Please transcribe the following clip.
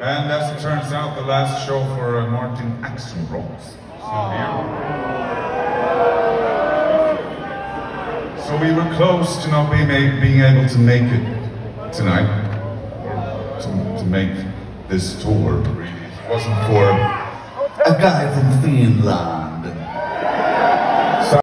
And as it turns out, the last show for uh, Martin Axenrot. So we were close to not being, being able to make it tonight, to, to make this tour. It wasn't for A guy from Finland.